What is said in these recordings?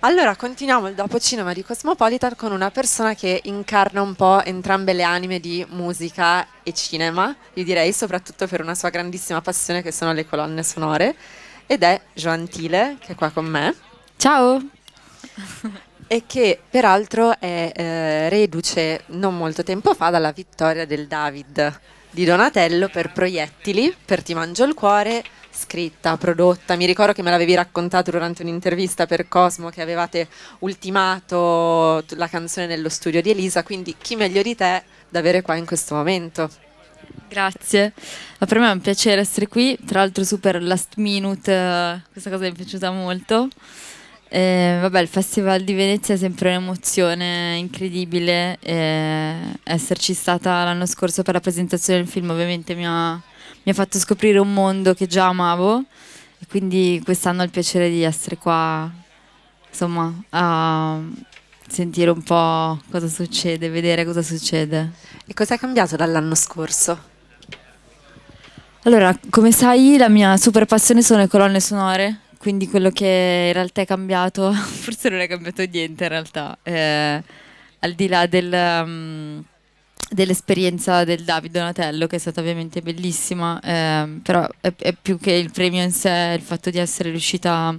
Allora, continuiamo il dopo cinema di Cosmopolitan con una persona che incarna un po' entrambe le anime di musica e cinema, io direi soprattutto per una sua grandissima passione che sono le colonne sonore, ed è Joantile, che è qua con me. Ciao! e che peraltro è eh, reduce non molto tempo fa dalla vittoria del David di Donatello per Proiettili, per Ti mangio il cuore scritta, prodotta. Mi ricordo che me l'avevi raccontato durante un'intervista per Cosmo che avevate ultimato la canzone nello studio di Elisa, quindi chi meglio di te da avere qua in questo momento? Grazie, per me è un piacere essere qui, tra l'altro super last minute, eh, questa cosa mi è piaciuta molto. Eh, vabbè, il Festival di Venezia è sempre un'emozione incredibile. Eh, esserci stata l'anno scorso per la presentazione del film ovviamente mi ha mi ha fatto scoprire un mondo che già amavo e quindi quest'anno ho il piacere di essere qua, insomma, a sentire un po' cosa succede, vedere cosa succede. E cosa è cambiato dall'anno scorso? Allora, come sai, la mia super passione sono le colonne sonore, quindi quello che in realtà è cambiato, forse non è cambiato niente in realtà, eh, al di là del... Um, dell'esperienza del David Donatello che è stata ovviamente bellissima eh, però è, è, più che il premio in sé il fatto di essere riuscita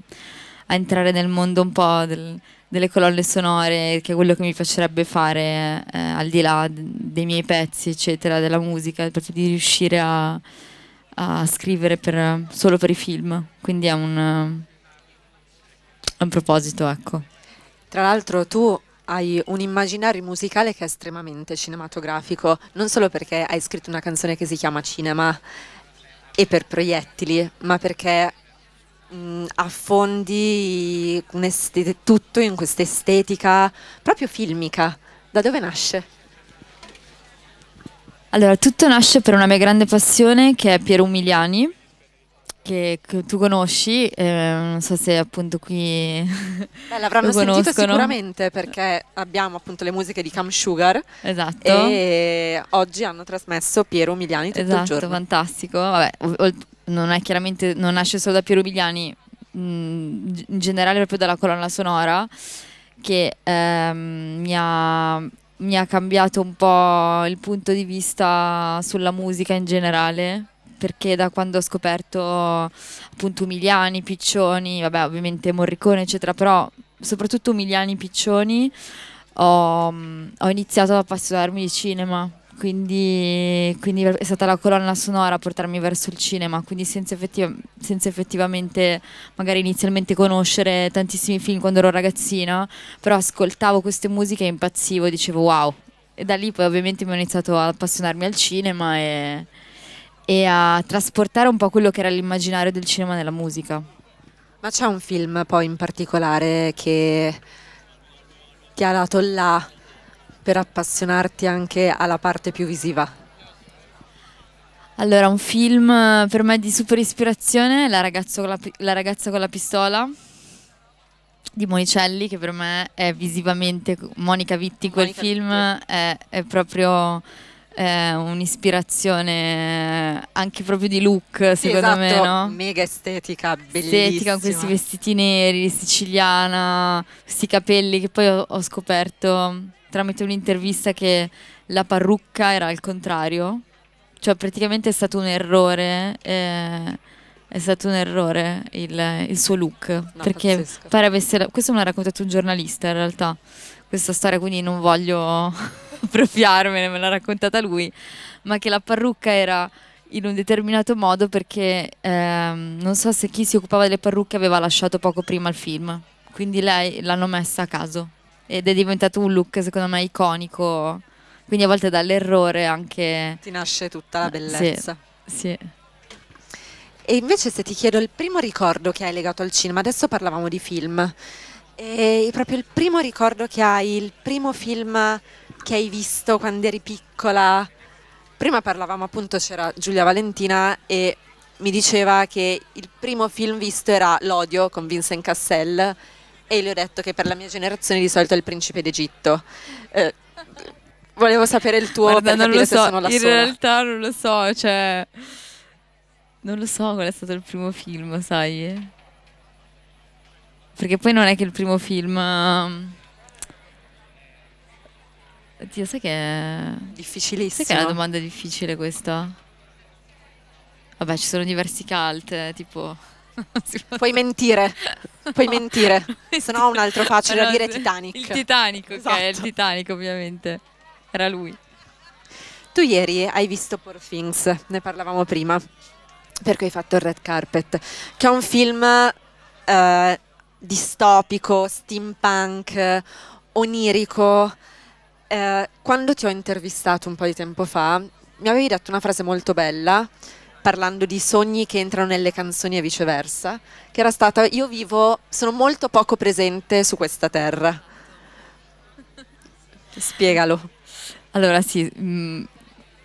a entrare nel mondo un po' del, delle colonne sonore che è quello che mi piacerebbe fare eh, al di là dei miei pezzi eccetera della musica proprio di riuscire a, a scrivere per, solo per i film. Quindi è un, un proposito ecco. Tra l'altro tu hai un immaginario musicale che è estremamente cinematografico, non solo perché hai scritto una canzone che si chiama Cinema e per proiettili, ma perché mh, affondi tutto in questa estetica proprio filmica. Da dove nasce? Allora, tutto nasce per una mia grande passione che è Piero Umiliani che, che tu conosci, eh, non so se appunto qui Beh, l'avranno sentito sicuramente perché abbiamo appunto le musiche di Cam Sugar esatto. e oggi hanno trasmesso Piero Umiliani tutto esatto, il giorno. fantastico. Vabbè, non è chiaramente, non nasce solo da Piero Umiliani, in generale proprio dalla colonna sonora che ehm, mi ha mi ha cambiato un po' il punto di vista sulla musica in generale perché da quando ho scoperto appunto Umiliani, Piccioni, vabbè ovviamente Morricone eccetera, però soprattutto Umiliani, Piccioni ho, ho iniziato ad appassionarmi di cinema. Quindi, quindi, è stata la colonna sonora a portarmi verso il cinema, quindi senza, effettiva, senza, effettivamente magari inizialmente conoscere tantissimi film quando ero ragazzina, però ascoltavo queste musiche e impazzivo, dicevo wow. E da lì poi ovviamente mi ho iniziato ad appassionarmi al cinema e, e a trasportare un po' quello che era l'immaginario del cinema nella musica. Ma c'è un film poi in particolare che ti ha dato là per appassionarti anche alla parte più visiva? Allora, un film per me di super ispirazione, La ragazza con la, la, ragazza con la pistola di Monicelli, che per me è visivamente Monica Vitti, quel Monica film Vitti. È, è proprio è un'ispirazione anche proprio di look, sì, secondo esatto. me, no? Mega estetica, bellissima. Estetica con questi vestiti neri, siciliana, questi capelli che poi ho, ho scoperto tramite un'intervista che la parrucca era al contrario. Cioè praticamente è stato un errore. Eh, è stato un errore il, il suo look. No, perché pazzesco. pare avesse. Questo me l'ha raccontato un giornalista in realtà. Questa storia, quindi non voglio appropriarmene, me l'ha raccontata lui, ma che la parrucca era in un determinato modo perché ehm, non so se chi si occupava delle parrucche aveva lasciato poco prima il film, quindi lei l'hanno messa a caso ed è diventato un look secondo me iconico, quindi a volte dall'errore anche... Ti nasce tutta la bellezza. Sì, sì. E invece se ti chiedo il primo ricordo che hai legato al cinema, adesso parlavamo di film, e proprio il primo ricordo che hai, il primo film che hai visto quando eri piccola? Prima parlavamo appunto, c'era Giulia Valentina e mi diceva che il primo film visto era L'odio con Vincent Cassel e le ho detto che per la mia generazione di solito è Il principe d'Egitto. Eh, volevo sapere il tuo Guarda, non lo so, in sola. realtà non lo so, cioè non lo so qual è stato il primo film, sai? perché poi non è che il primo film... Oddio, sai che... Sai Difficilissimo. che è una domanda difficile questa? Vabbè, ci sono diversi cult, eh, tipo... Puoi mentire, puoi No. mentire. Se no un altro facile da dire. Titanic. Il Titanic, ok, Esatto. il Titanic ovviamente. Era lui. Tu ieri hai visto Poor Things, ne parlavamo prima, per cui hai fatto il red carpet, che è un film eh, distopico, steampunk, onirico. Eh, quando ti ho intervistato un po' di tempo fa, mi avevi detto una frase molto bella, parlando di sogni che entrano nelle canzoni e viceversa, che era stata io vivo, sono molto poco presente su questa terra. Spiegalo. Allora sì, mh,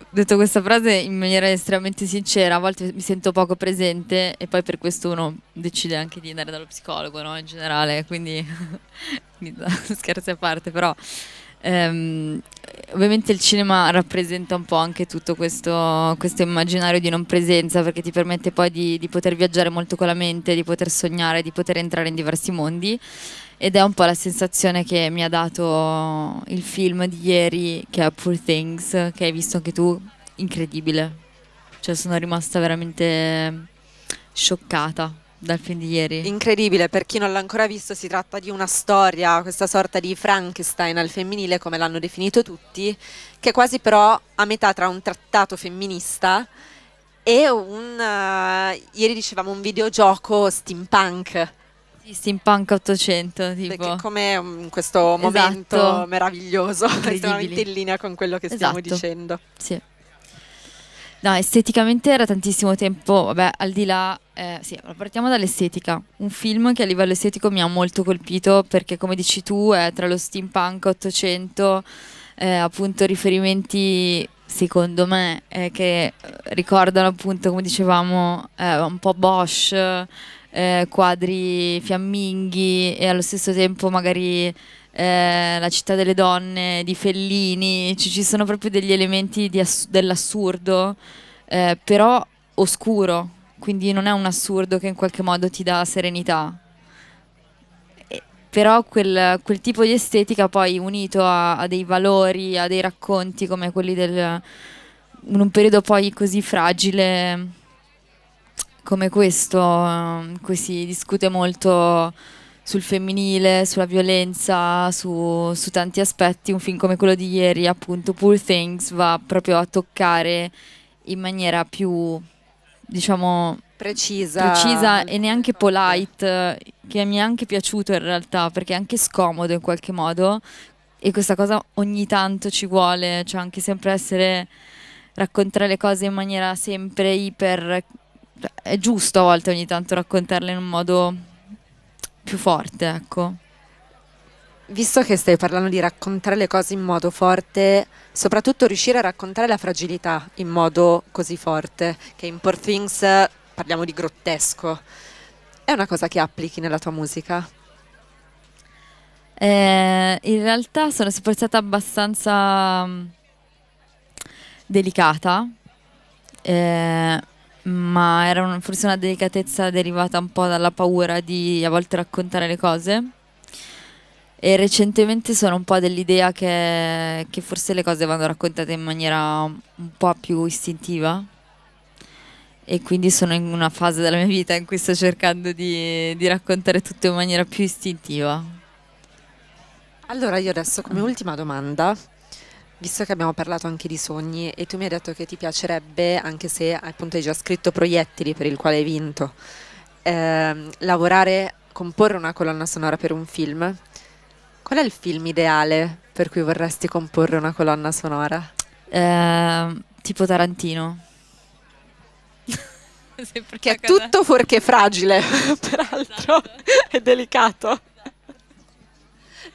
detto questa frase in maniera estremamente sincera, a volte mi sento poco presente e poi per questo uno decide anche di andare dallo psicologo, no? In generale, quindi, scherzi a parte, però ehm, ovviamente il cinema rappresenta un po' anche tutto questo, questo immaginario di non presenza perché ti permette poi di, di poter viaggiare molto con la mente, di poter sognare, di poter entrare in diversi mondi. Ed è un po' la sensazione che mi ha dato il film di ieri, che è Poor Things, che hai visto anche tu, incredibile. Cioè sono rimasta veramente scioccata dal film di ieri. Incredibile, per chi non l'ha ancora visto, si tratta di una storia, questa sorta di Frankenstein al femminile, come l'hanno definito tutti, che è quasi però a metà tra un trattato femminista e un, eh, ieri dicevamo, un videogioco steampunk, Sì, Steampunk 800, tipo. perché come mm, in questo momento Esatto. meraviglioso, Incredibili. estremamente in linea con quello che stiamo Esatto. dicendo. Sì. No, esteticamente era tantissimo tempo, vabbè, al di là, eh, sì, partiamo dall'estetica. Un film che a livello estetico mi ha molto colpito perché, come dici tu, è tra lo steampunk 800, eh, appunto riferimenti, secondo me, eh, che ricordano appunto, come dicevamo, eh, un po' Bosch, eh, quadri fiamminghi e allo stesso tempo magari eh, La città delle donne di Fellini, ci, ci sono proprio degli elementi dell'assurdo, eh, però oscuro, quindi non è un assurdo che in qualche modo ti dà serenità. Però quel, quel tipo di estetica poi unito a, a dei valori, a dei racconti come quelli del... in un periodo poi così fragile come questo, eh, in cui si discute molto sul femminile, sulla violenza, su, su tanti aspetti, un film come quello di ieri, appunto, Poor Things, va proprio a toccare in maniera più, diciamo, Precisa. precisa e neanche polite, eh, che mi è anche piaciuto in realtà, perché è anche scomodo in qualche modo. E questa cosa ogni tanto ci vuole, cioè anche sempre essere, raccontare le cose in maniera sempre iper... È giusto a volte ogni tanto raccontarle in un modo più forte, ecco. Visto che stai parlando di raccontare le cose in modo forte, soprattutto riuscire a raccontare la fragilità in modo così forte, che in Poor Things parliamo di grottesco, è una cosa che applichi nella tua musica? Eh, in realtà sono sempre stata abbastanza mm, delicata, eh, ma era un- forse una delicatezza derivata un po' dalla paura di a volte raccontare le cose. E recentemente sono un po' dell'idea che, che forse le cose vanno raccontate in maniera un po' più istintiva. E quindi sono in una fase della mia vita in cui sto cercando di, di raccontare tutto in maniera più istintiva. Allora io adesso come ultima domanda, visto che abbiamo parlato anche di sogni e tu mi hai detto che ti piacerebbe, anche se appunto hai già scritto proiettili per il quale hai vinto, ehm, lavorare, comporre una colonna sonora per un film, qual è il film ideale per cui vorresti comporre una colonna sonora? Eh, tipo Tarantino. Che è tutto fuorché fragile, peraltro, è delicato.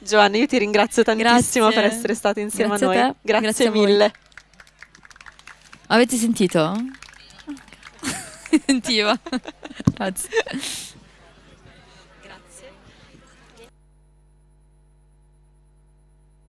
Giovanni, io ti ringrazio tantissimo Grazie. per essere stato insieme Grazie a a noi. te. Grazie, Grazie a mille. Avete sentito? Sentiva. Grazie.